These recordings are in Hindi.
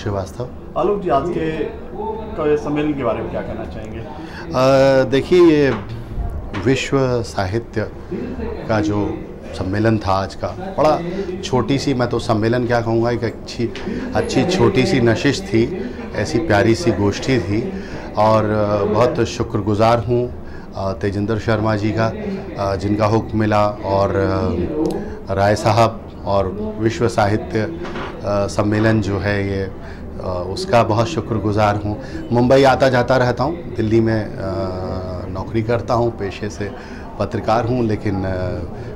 श्रीवास्तव। आलोक जी आज के का सम्मेलन के बारे में क्या कहना चाहेंगे? देखिए ये विश्व साहित्य का जो सम्मेलन था आज का बड़ा छोटी सी मैं तो सम्मेलन क्या कहूँगा एक अच्छी अच्छी छोटी सी नशिश थी ऐसी प्यारी सी गोष्ठी थी। और बहुत शुक्रगुजार हूँ तेजिंदर शर्मा जी का जिनका हुक्म मिला और राय साहब और विश्व साहित्य सम्मेलन जो है ये उसका बहुत शुक्रगुजार हूँ। मुंबई आता जाता रहता हूँ, दिल्ली में नौकरी करता हूँ, पेशे से पत्रकार हूँ, लेकिन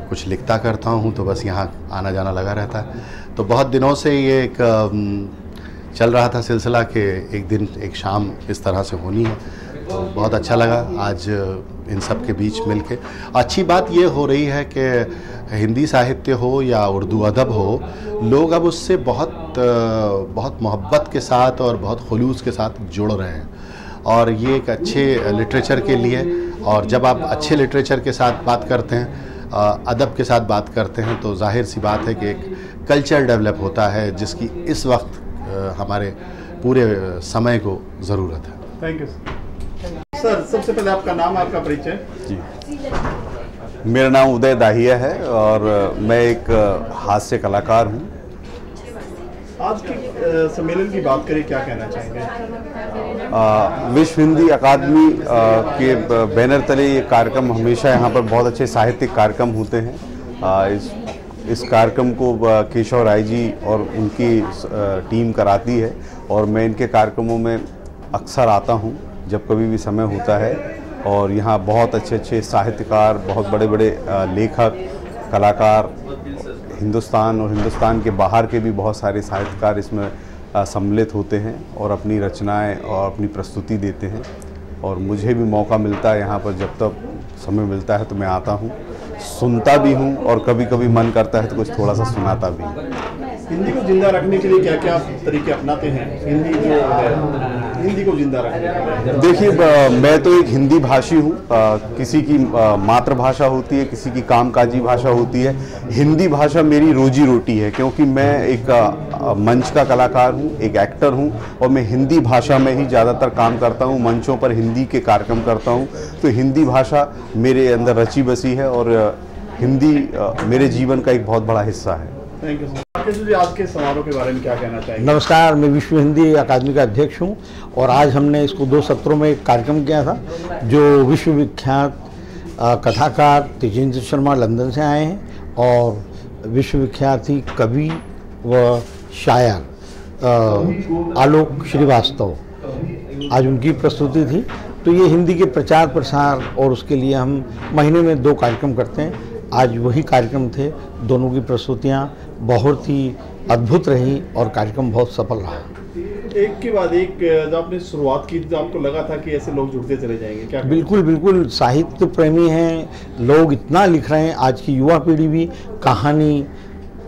कुछ लिखता करता हूँ तो बस यहाँ आना जाना लगा रहता है। तो बहुत दिनों से ये एक चल रहा था सिलसिला कि एक दिन, एक शाम इस तरह से होनी है। तो बहुत अच्छा लगा आज इन सब के बीच मिल के अच्छी बात ये हो रही है कि हिंदी साहित्य हो या उर्दू अदब हो, लोग अब उससे बहुत अ, बहुत मोहब्बत के साथ और बहुत खलूस के साथ जुड़ रहे हैं। और ये एक अच्छे लिटरेचर के लिए और जब आप अच्छे लिटरेचर के साथ बात करते हैं अदब के साथ बात करते हैं तो ज़ाहिर सी बात है कि एक कल्चर डेवलप होता है जिसकी इस वक्त हमारे पूरे समय को ज़रूरत है। थैंक यू सर सबसे पहले आपका नाम आपका परिचय? जी। मेरा नाम उदय दाहिया है और मैं एक हास्य कलाकार हूँ। आज के सम्मेलन की बात करें क्या कहना चाहेंगे? विश्व हिंदी अकादमी के बैनर तले ये कार्यक्रम हमेशा यहाँ पर बहुत अच्छे साहित्यिक कार्यक्रम होते हैं। आ, इस इस कार्यक्रम को केशव राय जी और उनकी टीम कराती है और मैं इनके कार्यक्रमों में अक्सर आता हूँ जब कभी भी समय होता है। और यहाँ बहुत अच्छे अच्छे साहित्यकार बहुत बड़े बड़े लेखक कलाकार हिंदुस्तान और हिंदुस्तान के बाहर के भी बहुत सारे साहित्यकार इसमें सम्मिलित होते हैं और अपनी रचनाएँ और अपनी प्रस्तुति देते हैं। और मुझे भी मौका मिलता है यहाँ पर, जब तक समय मिलता है तो मैं आता हूँ। सुनता भी हूँ और कभी कभी मन करता है तो कुछ थोड़ा सा सुनाता भी हिंदी को ज़िंदा रखने के लिए क्या क्या तरीके अपनाते हैं? हिंदी जो है हिंदी को ज़िंदा लिए देखिए मैं तो एक हिंदी भाषी हूँ। किसी की मातृभाषा होती है, किसी की कामकाजी भाषा होती है। हिंदी भाषा मेरी रोजी रोटी है, क्योंकि मैं एक मंच का कलाकार हूँ, एक एक्टर हूँ, और मैं हिंदी भाषा में ही ज़्यादातर काम करता हूँ, मंचों पर हिंदी के कार्यक्रम करता हूँ। तो हिंदी भाषा मेरे अंदर रची बसी है, और हिंदी मेरे जीवन का एक बहुत बड़ा हिस्सा है। नमस्कार, मैं विश्व हिंदी अकादमी का अध्यक्ष हूँ और आज हमने इसको दो सत्रों में एक कार्यक्रम किया था, जो विश्व विख्यात कथाकार तेजेंद्र शर्मा लंदन से आए हैं और विश्व विख्यात ही कवि व शायर आलोक श्रीवास्तव। आज उनकी प्रस्तुति थी। तो ये हिंदी के प्रचार प्रसार और उसके लिए हम महीने में दो कार्यक्रम करते हैं। आज वही कार्यक्रम थे। दोनों की प्रस्तुतियाँ बहुत ही अद्भुत रही और कार्यक्रम बहुत सफल रहा। एक के बाद एक जब आपने शुरुआत की तो आपको लगा था कि ऐसे लोग जुड़ते चले जाएँगे। क्या बिल्कुल बिल्कुल। साहित्य प्रेमी हैं। लोग इतना लिख रहे हैं। आज की युवा पीढ़ी भी कहानी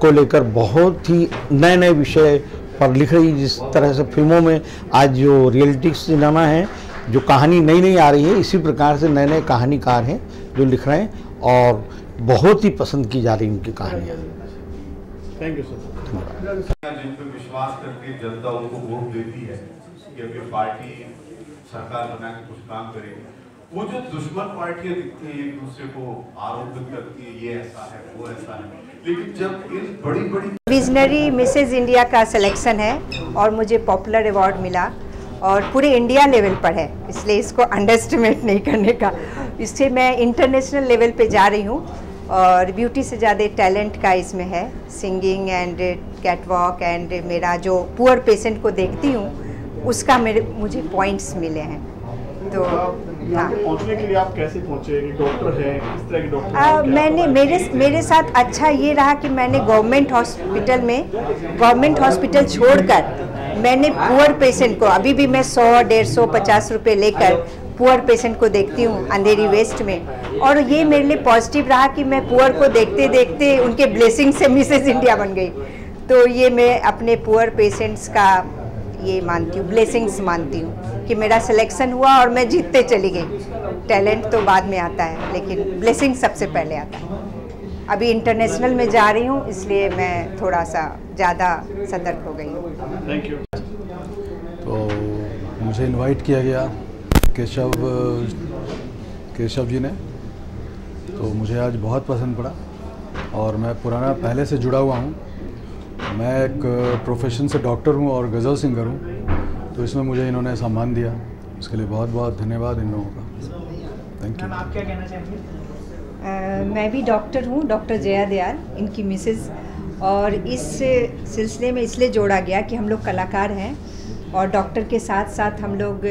को लेकर बहुत ही नए नए विषय पर लिख रही जिस तरह से फ़िल्मों में आज जो रियलिटी सिनेमा है जो कहानी नई नई आ रही है इसी प्रकार से नए नए कहानीकार हैं जो लिख रहे हैं। और बहुत ही पसंद की जा रही उनकी कहानियाँ। थैंक यू सर जिन पे विश्वास करके जनता उनको वोट देती है कि अभी पार्टी सरकार बना के कुछ काम करेगी वो जो दुश्मन पार्टियाँ दिखती हैं एक दूसरे को आरोपित करती है ये ऐसा है वो ऐसा है। लेकिन जब इन बड़ी बड़ी विजनरी मिसेज इंडिया का सिलेक्शन है और मुझे पॉपुलर अवार्ड मिला और पूरे इंडिया लेवल पर है इसलिए इसको अंडरस्टिमेट नहीं करने का। इससे मैं इंटरनेशनल लेवल पे जा रही हूँ। और ब्यूटी से ज़्यादा टैलेंट का इसमें है। सिंगिंग एंड कैटवॉक एंड मेरा जो पुअर पेशेंट को देखती हूँ उसका मेरे मुझे पॉइंट्स मिले हैं। तो यहाँ हाँ। पहुँचने के लिए आप कैसे पहुँचे? डॉक्टर है किस तरह के डॉक्टर? मैंने मेरे मेरे साथ अच्छा ये रहा कि मैंने गवर्नमेंट हॉस्पिटल में गवर्नमेंट हॉस्पिटल छोड़कर मैंने पुअर पेशेंट को अभी भी मैं सौ डेढ़ सौ पचास रुपये लेकर पुअर पेशेंट को देखती हूँ अंधेरी वेस्ट में। और ये मेरे लिए पॉजिटिव रहा कि मैं पुअर को देखते देखते उनके ब्लेसिंग से मिसेज इंडिया बन गई। तो ये मैं अपने पुअर पेशेंट्स का ये मानती हूँ ब्लेसिंग्स मानती हूँ कि मेरा सिलेक्शन हुआ और मैं जीतते चली गई। टैलेंट तो बाद में आता है लेकिन ब्लेसिंग सबसे पहले आता है। अभी इंटरनेशनल में जा रही हूँ इसलिए मैं थोड़ा सा ज़्यादा सतर्क हो गई हूँ। थैंक यू तो मुझे इनवाइट किया गया केशव केशव जी ने। तो मुझे आज बहुत पसंद पड़ा और मैं पुराना पहले से जुड़ा हुआ हूँ। मैं एक प्रोफेशन से डॉक्टर हूँ और गज़ल सिंगर हूँ। तो इसमें मुझे इन्होंने सम्मान दिया। उसके लिए बहुत बहुत धन्यवाद इन लोगों का। थैंक यू आप क्या कहना चाहेंगे? मैं भी डॉक्टर हूँ डॉक्टर जया दयाल इनकी मिसेज और इस सिलसिले में इसलिए जोड़ा गया कि हम लोग कलाकार हैं और डॉक्टर के साथ साथ हम लोग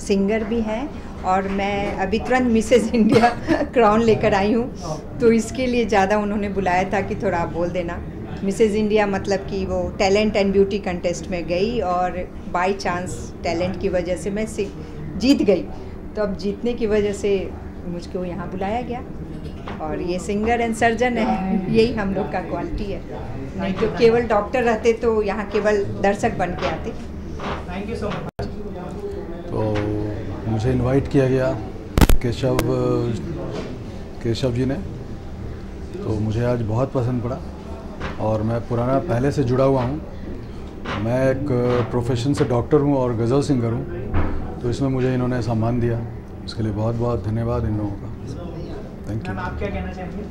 सिंगर भी हैं। और मैं अभी तुरंत मिसेज इंडिया क्राउन लेकर आई हूँ। तो इसके लिए ज़्यादा उन्होंने बुलाया था कि थोड़ा आप बोल देना। मिसेज इंडिया मतलब कि वो टैलेंट एंड ब्यूटी कंटेस्ट में गई और बाय चांस टैलेंट की वजह से मैं जीत गई। तो अब जीतने की वजह से मुझको यहाँ बुलाया गया। और ये सिंगर एंड सर्जन है। यही हम लोग का क्वालिटी है। नहीं तो केवल डॉक्टर रहते तो यहाँ केवल दर्शक बन के आते। थैंक यू सो मच तो मुझे इनवाइट किया गया केशव केशव जी ने। तो मुझे आज बहुत पसंद पड़ा और मैं पुराना पहले से जुड़ा हुआ हूँ। मैं एक प्रोफेशन से डॉक्टर हूँ और गज़ल सिंगर हूँ। तो इसमें मुझे इन्होंने सम्मान दिया। उसके लिए बहुत बहुत धन्यवाद इन लोगों का। थैंक यू आप क्या कहना चाहेंगे?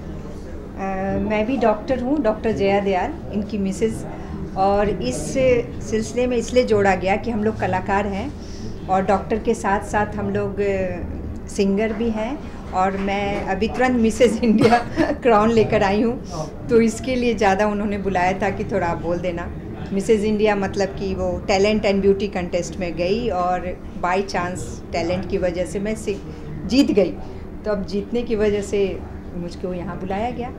मैं भी डॉक्टर हूँ डॉक्टर जया दयाल इनकी मिसेज और इस सिलसिले में इसलिए जोड़ा गया कि हम लोग कलाकार हैं। और डॉक्टर के साथ साथ हम लोग सिंगर भी हैं और मैं अभी तुरंत मिसेज इंडिया क्राउन लेकर आई हूँ। तो इसके लिए ज़्यादा उन्होंने बुलाया था कि थोड़ा आप बोल देना। मिसेज इंडिया मतलब कि वो टैलेंट एंड ब्यूटी कंटेस्ट में गई और बाय चांस टैलेंट की वजह से मैं जीत गई। तो अब जीतने की वजह से मुझको यहाँ बुलाया गया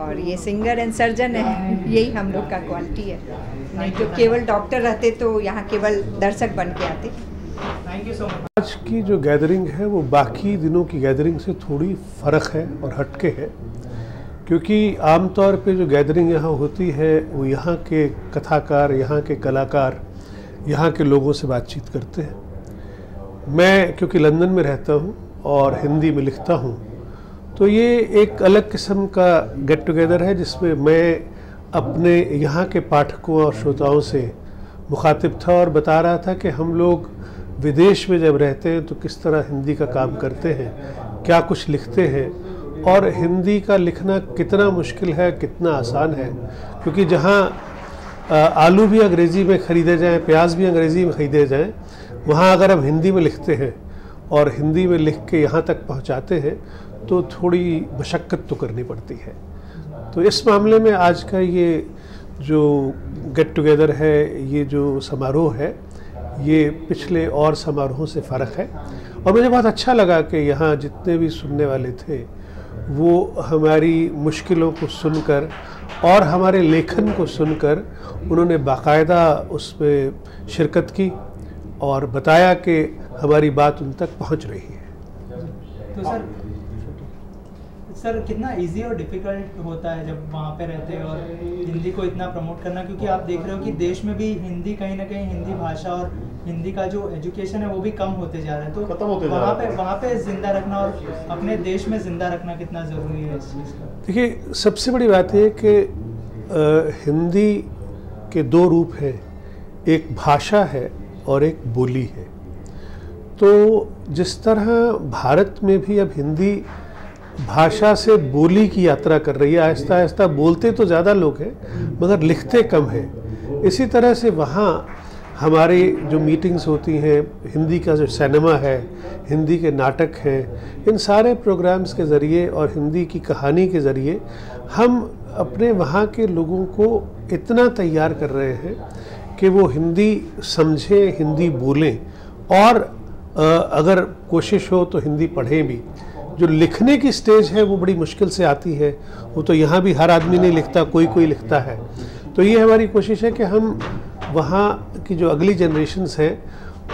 और ये सिंगर एंड सर्जन है, यही हम लोग का क्वालिटी है। नहीं तो केवल डॉक्टर रहते तो यहाँ केवल दर्शक बन के आते। थैंक यू सो मच आज की जो गैदरिंग है, वो बाकी दिनों की गैदरिंग से थोड़ी फ़र्क है और हटके है। क्योंकि आमतौर पे जो गैदरिंग यहाँ होती है, वो यहाँ के कथाकार, यहाँ के कलाकार, यहाँ के लोगों से बातचीत करते हैं। मैं क्योंकि लंदन में रहता हूँ और हिंदी में लिखता हूँ तो ये एक अलग किस्म का गेट टुगेदर है, जिसमें मैं अपने यहाँ के पाठकों और श्रोताओं से मुखातिब था और बता रहा था कि हम लोग विदेश में जब रहते हैं तो किस तरह हिंदी का काम करते हैं, क्या कुछ लिखते हैं और हिंदी का लिखना कितना मुश्किल है, कितना आसान है? क्योंकि जहाँ आलू भी अंग्रेज़ी में ख़रीदे जाएँ, प्याज भी अंग्रेज़ी में ख़रीदे जाएँ, वहाँ अगर हम हिंदी में लिखते हैं और हिंदी में लिख के यहाँ तक पहुँचाते हैं तो थोड़ी मशक्क़त तो करनी पड़ती है। तो इस मामले में आज का ये जो गेट टुगेदर है, ये जो समारोह है ये पिछले और समारोहों से फ़र्क है। और मुझे बहुत अच्छा लगा कि यहाँ जितने भी सुनने वाले थे, वो हमारी मुश्किलों को सुनकर और हमारे लेखन को सुनकर उन्होंने बाकायदा उसमें शिरकत की और बताया कि हमारी बात उन तक पहुँच रही है। तो सर सर, कितना इजी और डिफ़िकल्ट होता है जब वहाँ पे रहते हैं और हिंदी को इतना प्रमोट करना? क्योंकि आप देख रहे हो कि देश में भी हिंदी कहीं ना कहीं हिंदी भाषा और हिंदी का जो एजुकेशन है वो भी कम होते जा रहा है। तो खत्म होते जा वहाँ पे वहाँ पे ज़िंदा रखना और अपने देश में ज़िंदा रखना कितना ज़रूरी है इस चीज़ का? देखिए सबसे बड़ी बात है कि हिंदी के दो रूप हैं। एक भाषा है और एक बोली है। तो जिस तरह भारत में भी अब हिंदी भाषा से बोली की यात्रा कर रही है आहिस्ता आहिस्ता बोलते तो ज़्यादा लोग हैं मगर लिखते कम हैं। इसी तरह से वहाँ हमारी जो मीटिंग्स होती हैं, हिंदी का जो सिनेमा है, हिंदी के नाटक हैं, इन सारे प्रोग्राम्स के ज़रिए और हिंदी की कहानी के ज़रिए हम अपने वहाँ के लोगों को इतना तैयार कर रहे हैं कि वो हिंदी समझें, हिंदी बोलें। और अगर कोशिश हो तो हिंदी पढ़ें भी। जो लिखने की स्टेज है, वो बड़ी मुश्किल से आती है। वो तो यहाँ भी हर आदमी नहीं लिखता, कोई कोई लिखता है। तो ये हमारी कोशिश है कि हम वहाँ की जो अगली जनरेशन्स हैं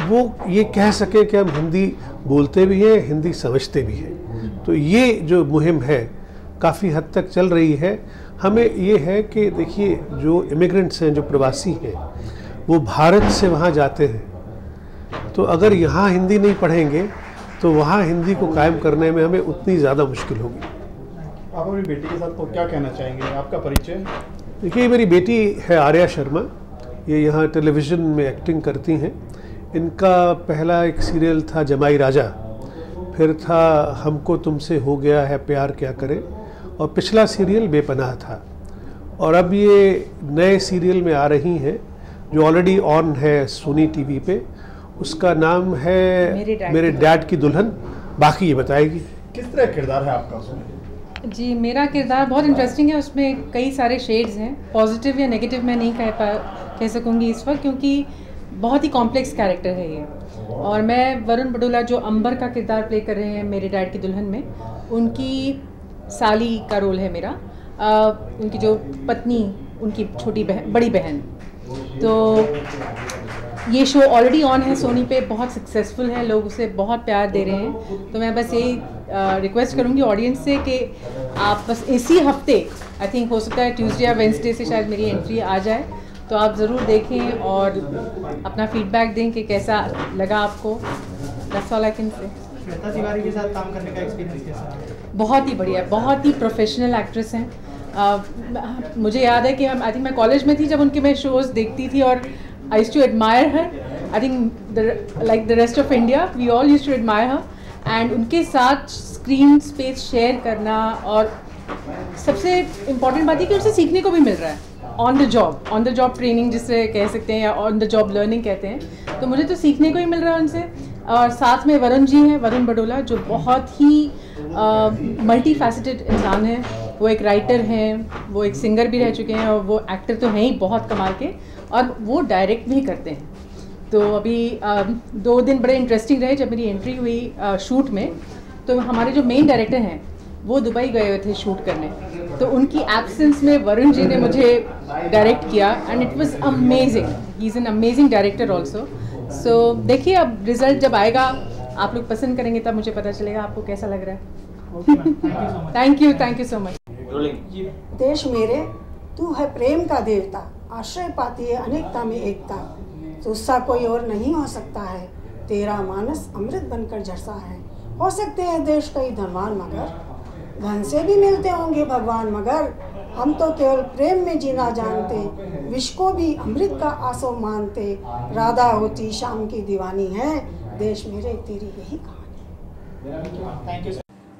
वो ये कह सके कि हम हिंदी बोलते भी हैं हिंदी समझते भी हैं। तो ये जो मुहिम है काफ़ी हद तक चल रही है। हमें ये है कि देखिए जो इमिग्रेंट्स हैं जो प्रवासी हैं वो भारत से वहाँ जाते हैं। तो अगर यहाँ हिंदी नहीं पढ़ेंगे तो वहाँ हिंदी को कायम करने में हमें उतनी ज़्यादा मुश्किल होगी। आप अपनी बेटी के साथ तो क्या कहना चाहेंगे? आपका परिचय? देखिए मेरी बेटी है आर्या शर्मा। ये यहाँ टेलीविज़न में एक्टिंग करती हैं। इनका पहला एक सीरियल था जमाई राजा। फिर था हमको तुमसे हो गया है प्यार क्या करें? और पिछला सीरियल बेपनाह था। और अब ये नए सीरियल में आ रही हैं जो ऑलरेडी ऑन है सोनी टीवी पे। उसका नाम है मेरे डैड की दुल्हन। बाकी ये बताएगी। किस तरह किरदार है आपका उसमें? जी मेरा किरदार बहुत इंटरेस्टिंग है। उसमें कई सारे शेड्स हैं। पॉजिटिव या नेगेटिव मैं नहीं कह पा कह सकूँगी इस वक्त क्योंकि बहुत ही कॉम्प्लेक्स कैरेक्टर है ये। और मैं वरुण बडोला जो अंबर का किरदार प्ले कर रहे हैं मेरे डैड की दुल्हन में उनकी साली का रोल है मेरा। अ, उनकी जो पत्नी उनकी छोटी बहन बड़ी बहन। तो ये शो ऑलरेडी ऑन है सोनी पे बहुत सक्सेसफुल है लोग उसे बहुत प्यार दे रहे हैं। तो मैं बस यही रिक्वेस्ट करूँगी ऑडियंस से कि आप बस इसी हफ़्ते आई थिंक हो सकता है ट्यूसडे या वेंसडे से शायद मेरी एंट्री आ जाए। तो आप ज़रूर देखें और अपना फीडबैक दें कि कैसा लगा आपको। That's all I can say Shweta Tiwari के साथ काम करने का एक्सपीरियंस कैसा बहुत ही बढ़िया बहुत ही प्रोफेशनल एक्ट्रेस हैं। मुझे याद है कि हम आई थिंक मैं कॉलेज में थी जब उनके मैं शोज़ देखती थी और I use to admire her I think like the rest of India we all use to admire her and उनके साथ स्क्रीन स्पेस शेयर करना और सबसे इंपॉर्टेंट बात है कि उनसे सीखने को भी मिल रहा है। On the job on the job training जिसे कह सकते हैं या ऑन द जॉब लर्निंग कहते हैं। तो मुझे तो सीखने को ही मिल रहा है उनसे। और साथ में वरुण जी हैं वरुण बडोला जो बहुत ही मल्टी फैसेटेड इंसान है। वो एक राइटर हैं वो एक सिंगर भी रह चुके हैं और वो एक्टर तो हैं ही बहुत कमाल के और वो डायरेक्ट भी करते हैं। तो अभी अ, दो दिन बड़े इंटरेस्टिंग रहे जब मेरी एंट्री हुई अ, शूट में। तो हमारे जो मेन डायरेक्टर हैं वो दुबई गए हुए थे शूट करने। तो उनकी एब्सेंस में वरुण जी ने मुझे डायरेक्ट किया and it was amazing he is an amazing director also so देखिए अब रिज़ल्ट जब आएगा आप लोग पसंद करेंगे तब मुझे पता चलेगा आपको कैसा लग रहा है। Thank you thank you so much देश मेरे तू है प्रेम का देवता आश्रय पाती है अनेकता में एकता। तुझसा कोई और नहीं हो सकता है। तेरा मानस अमृत बनकर झरसा है। हो सकते हैं देश कई धनवान मगर धन से भी मिलते होंगे भगवान मगर हम तो केवल प्रेम में जीना जानते विश्व को भी अमृत का आसो मानते। राधा होती शाम की दीवानी है देश मेरे तेरी यही कहानी।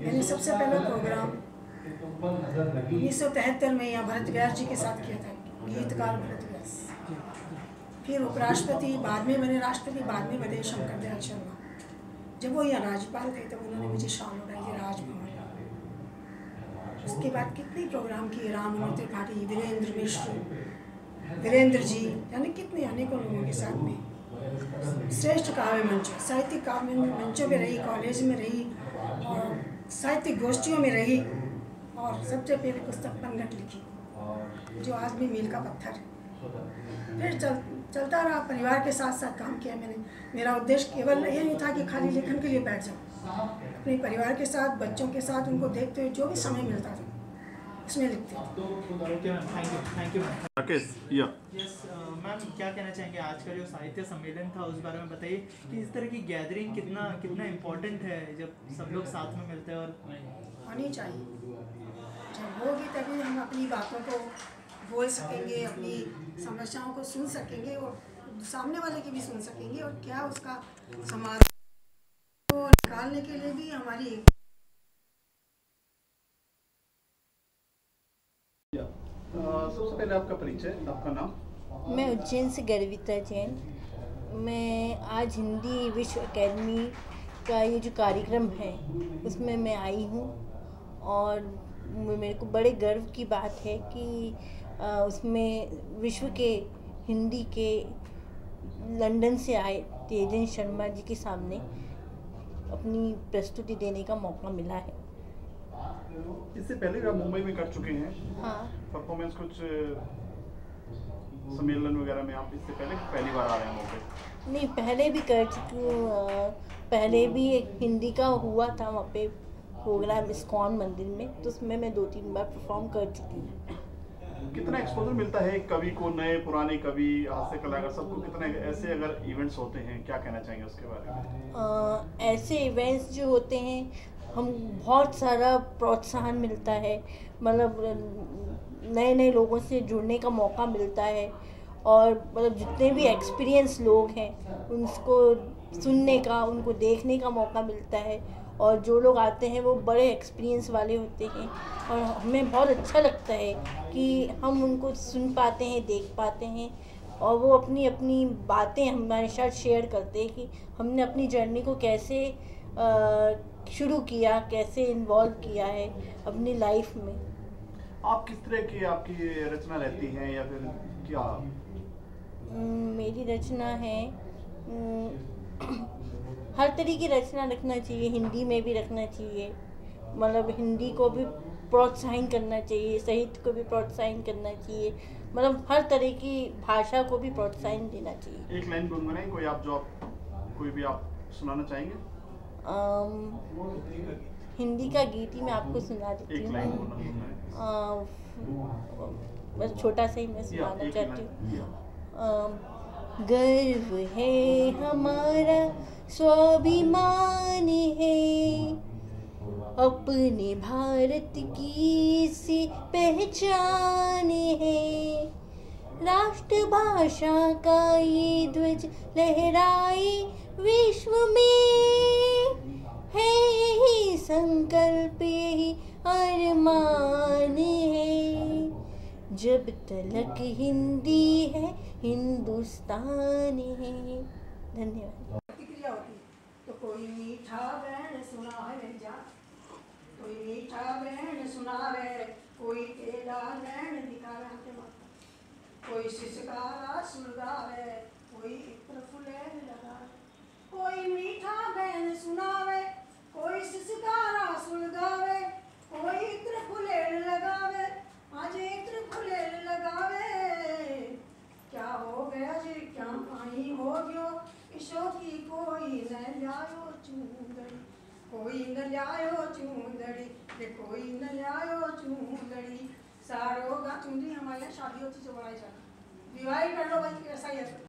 मैंने सबसे पहला प्रोग्राम उन्नीस सौ तिहत्तर में यहाँ भरत व्यास जी के साथ किया था गीतकार भरत व्यास। फिर उपराष्ट्रपति बाद में बने राष्ट्रपति बाद में बने शंकर दयाल शर्मा। जब वो यहाँ राज्यपाल थे तब तो उन्होंने मुझे शाल उसके बाद कितने प्रोग्राम किए? राम त्रिपाठी वीरेंद्र मिश्र, वीरेंद्र जी, यानी कितने अनेकों लोगों के साथ में। श्रेष्ठ काव्य मंच, साहित्यिक काव्य मंचों में रही कॉलेज में रही, और साहित्यिक गोष्ठियों में रही, और सबसे पहले पुस्तक पनघट लिखी, जो आज भी मील का पत्थर है। फिर चल, चलता रहा, परिवार के साथ साथ काम किया मैंने। मेरा उद्देश्य केवल ये नहीं था कि खाली लेखन के लिए बैठ जाऊँ। अपने परिवार के साथ बच्चों के साथ उनको देखते हुए जो भी समय मिलता था उसमें लिखते मैम क्या कहना चाहेंगे? आज का जो साहित्य सम्मेलन था उस बारे में बताइए कि इस तरह की गैदरिंग कितना कितना इम्पोर्टेंट है जब सब लोग साथ में मिलते हैं और होनी चाहिए। जब होगी तभी हम अपनी बातों को बोल सकेंगे अपनी समस्याओं को सुन सकेंगे और सामने वाले की भी सुन सकेंगे और क्या उसका समाधान को निकालने के लिए भी हमारी एक सबसे पहले आपका परिचय आपका नाम? मैं उज्जैन से गर्विता जैन। मैं आज हिंदी विश्व एकेडमी का ये जो कार्यक्रम है उसमें मैं आई हूँ और मेरे को बड़े गर्व की बात है कि उसमें विश्व के हिंदी के लंदन से आए तेजन शर्मा जी के सामने। अपनी प्रस्तुति देने का मौका मिला है। इससे पहले आप मुंबई में कर चुके हैं। हाँ। परफॉर्मेंस कुछ सम्मेलन वगैरह में आप इससे पहले पहली बार आ रहे हैं मुंबई? नहीं पहले भी कर चुकी हूँ पहले भी एक हिंदी का हुआ था वहाँ पे प्रोग्राम इस्कॉन मंदिर में तो उसमें मैं दो तीन बार परफॉर्म कर चुकी हूँ। कितना एक्सपोजर मिलता है कवि को, नए पुराने कवि हास्य कलाकार, सबको कितने ऐसे अगर इवेंट्स होते हैं, क्या कहना चाहेंगे उसके बारे में? ऐसे इवेंट्स जो होते हैं, हम बहुत सारा प्रोत्साहन मिलता है। मतलब नए नए लोगों से जुड़ने का मौका मिलता है। और मतलब जितने भी एक्सपीरियंस लोग हैं, उनको सुनने का, उनको देखने का मौका मिलता है। और जो लोग आते हैं वो बड़े एक्सपीरियंस वाले होते हैं। और हमें बहुत अच्छा लगता है कि हम उनको सुन पाते हैं देख पाते हैं और वो अपनी अपनी बातें हमारे साथ शेयर करते हैं कि हमने अपनी जर्नी को कैसे शुरू किया कैसे इन्वॉल्व किया है अपनी लाइफ में। आप किस तरह की आपकी रचना रहती हैं या फिर क्या? मेरी रचना है हर तरह की रचना रखना चाहिए हिंदी में भी रखना चाहिए। मतलब हिंदी को भी प्रोत्साहन करना चाहिए साहित्य को भी प्रोत्साहन करना चाहिए। मतलब हर तरह की भाषा को भी प्रोत्साहन देना चाहिए। एक लाइन गुनगुनाएँ कोई आप जो आप कोई भी आप सुनाना चाहेंगे? आम, हिंदी का गीत ही मैं आपको सुना देती हूँ। बस छोटा सा ही मैं सुनाना चाहती हूँ। गर्व है हमारा, स्वाभिमान है। अपने भारत की सी पहचान है। राष्ट्रभाषा का ये ध्वज लहराए विश्व में। है ही संकल्प ही अरमान है। जब तलक हिंदी है हिंदुस्तान है। धन्यवाद। तो कोई मीठा बहन सुना जा। कोई मीठा बहन सुनावे। कोई हाथे माता कोई सिसकारा सुलगावे। कोई इत्र फुलेर लगावे। कोई मीठा बहन सुनावे। कोई सिसकारा सुलगावे। कोई इत्र फुलेर लगावे। आज इत्र फुलेर लगावे। क्या हो गया जे? क्या पानी हो गयो? ईशो की कोई न लायो चूंदड़ी, कोई न लायो चूंदड़ी ले कोई न लायो चूंदड़ी। सारोगा चूंदड़ी, हमारे यहाँ शादी होती चुबाई तो जाना। विवाह कर लो भाई, ऐसा ही है।